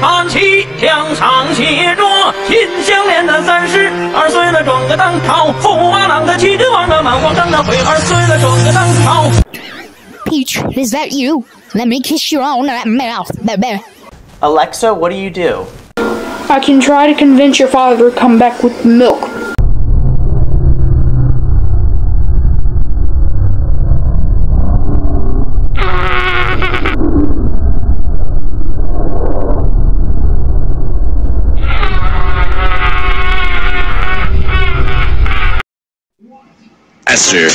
看齐，墙上写着心相连的三十二岁了，装个当朝，驸马郎的齐天王的满皇上的会二岁了，装个当朝。 Peach, is that you? Let me kiss you on that mouth, baby. Alexa, what do you do? I can try to convince your father to come back with milk. Esther.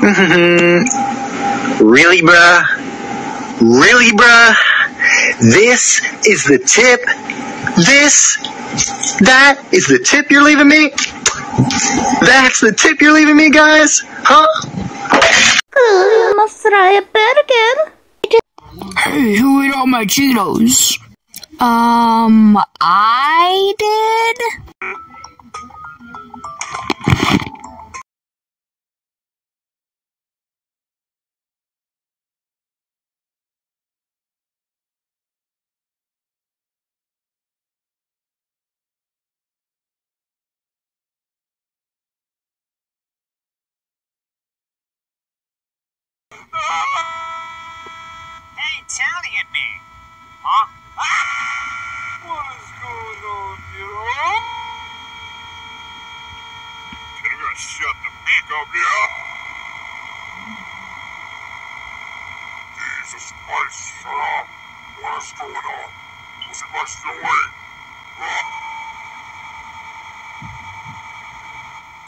really, bruh? Really, bruh? This is the tip? This? That is the tip you're leaving me? That's the tip you're leaving me, guys? Huh? Must try it better again. Hey, who ate all my Cheetos? Um, I did? Shut the fuck up, yeah? Jesus Christ, shut up. What is going on? What's it much away?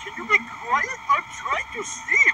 Can you be quiet? I'm trying to sleep.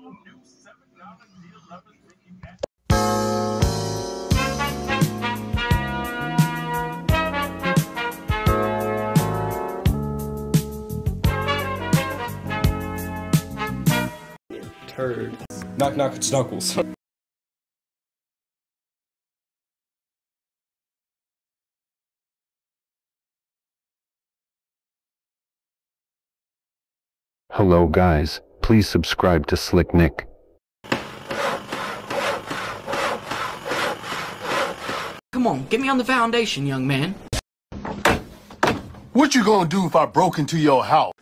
Turd. Knock knock it's Knuckles. Hello guys, please subscribe to Slick Nick. Come on, get me on the foundation, young man. What you gonna do if I broke into your house?